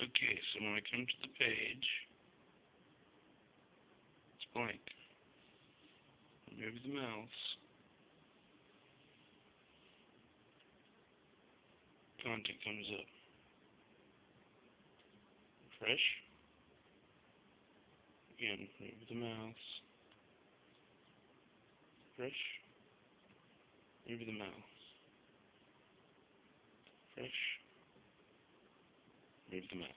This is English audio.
Okay, so when I come to the page, it's blank. Move the mouse. Content comes up. Refresh. Again, move the mouse. Refresh. Move the mouse. Refresh. देश में